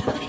Watch.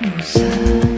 暮色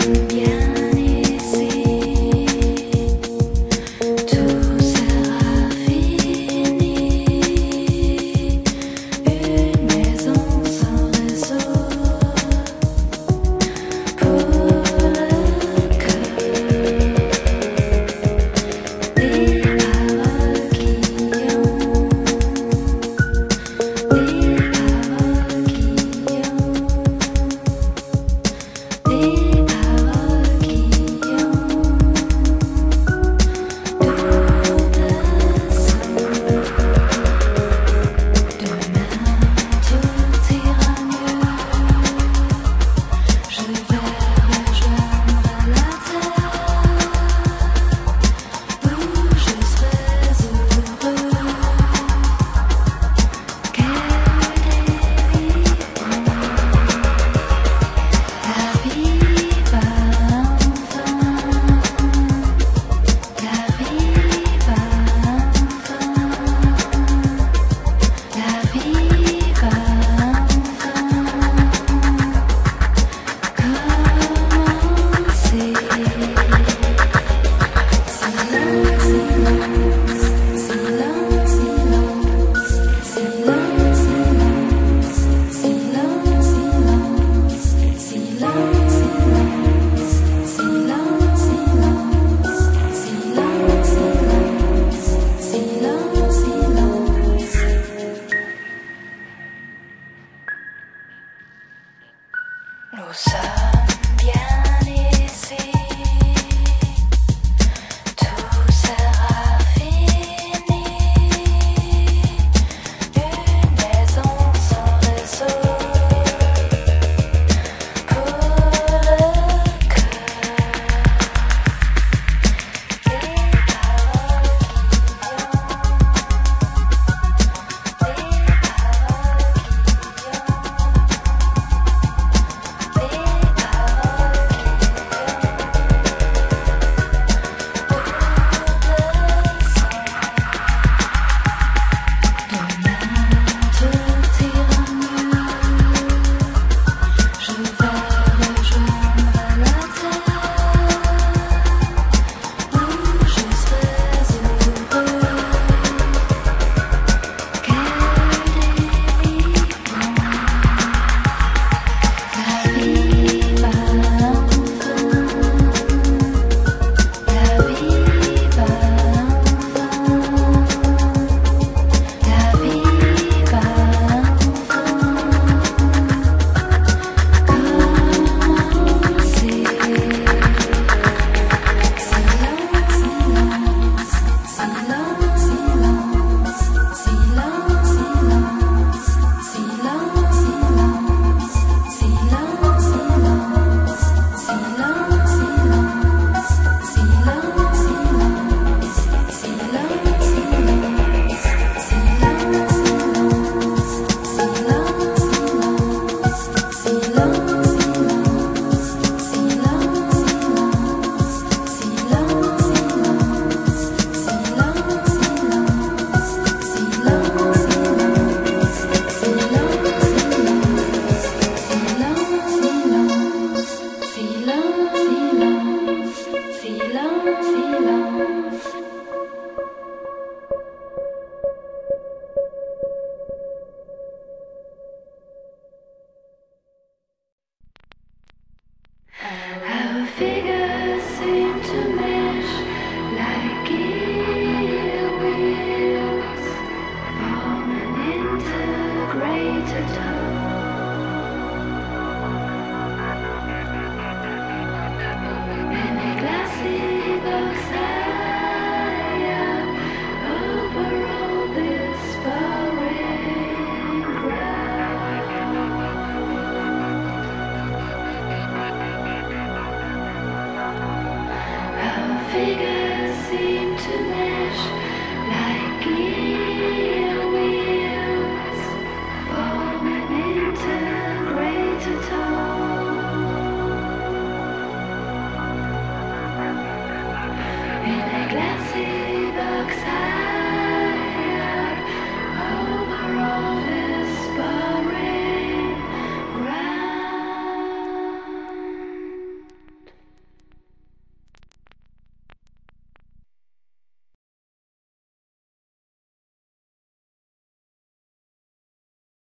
closer